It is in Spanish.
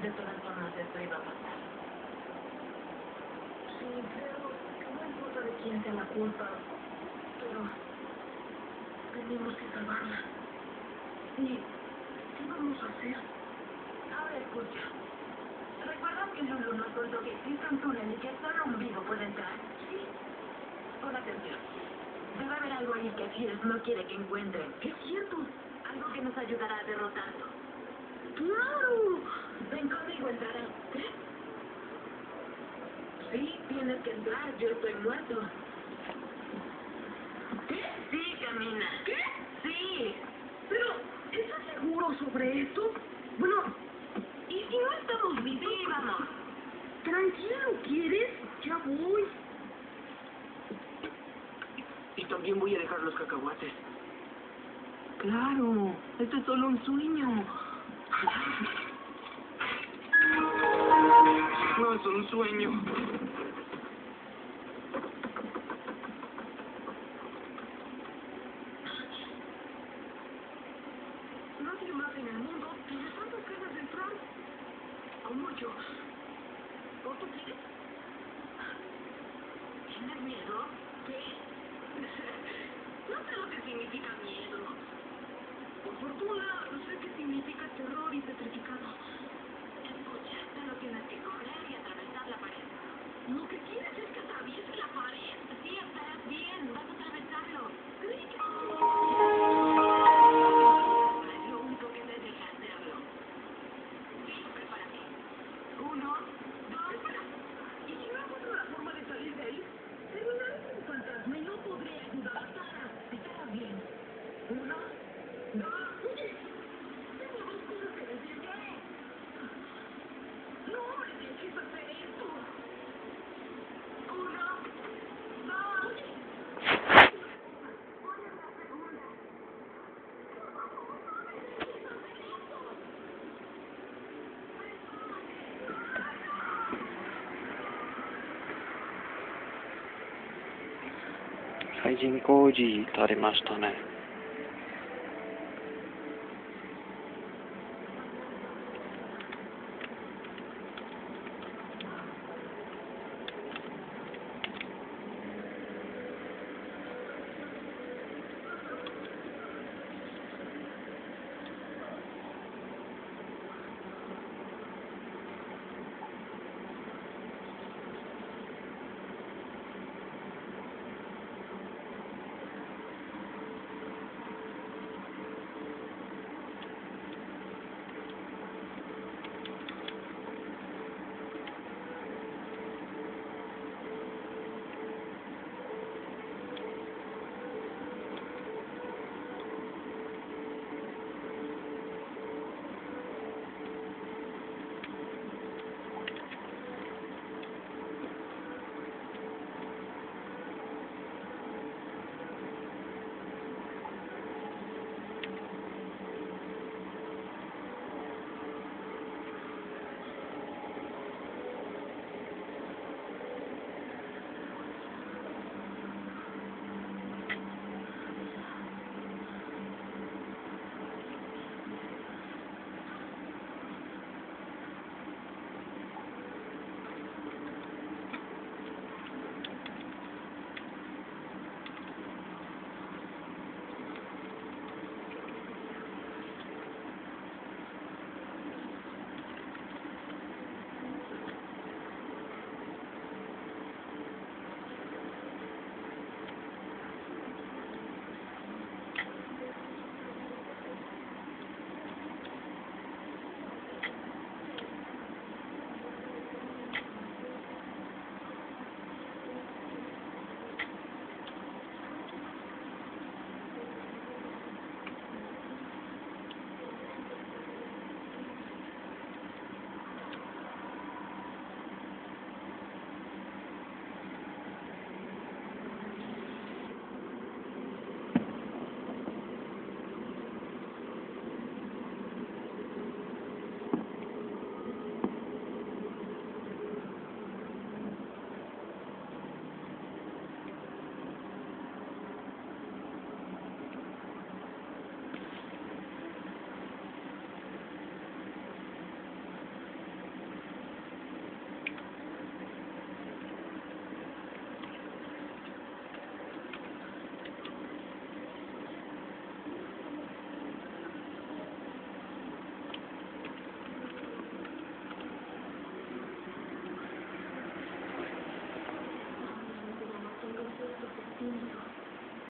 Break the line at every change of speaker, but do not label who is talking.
De todas formas, esto iba a pasar.
Sí, pero no importa de quién sea la culpa, pero tenemos que salvarla. ¿Y qué vamos a hacer?
Ahora escucha. ¿Recuerdas que Lulu nos contó que existe un túnel y que solo un vivo puede entrar?
Sí,
Pon atención. Debe haber algo ahí que Fierce no quiere que encuentren.
es cierto.
Algo que nos ayudará a derrotarlo. Entrar. Yo estoy muerto.
¿Qué?
Sí, camina.
¿Qué?
Sí.
Pero, ¿estás seguro sobre esto? Bueno, ¿y si no estamos vivos?
Sí, vamos.
Tranquilo, ¿quieres? Ya voy.
Y también voy a dejar los cacahuates. Claro, esto es solo un sueño. No es un sueño.
Nadie más en el mundo tiene tantas ganas de entrar como yo. ¿O tú quieres?
¿Tienes miedo?
¿Qué? No sé lo que significa miedo. Por fortuna, sé qué significa terror y petrificado.
はい、
人工事されましたね。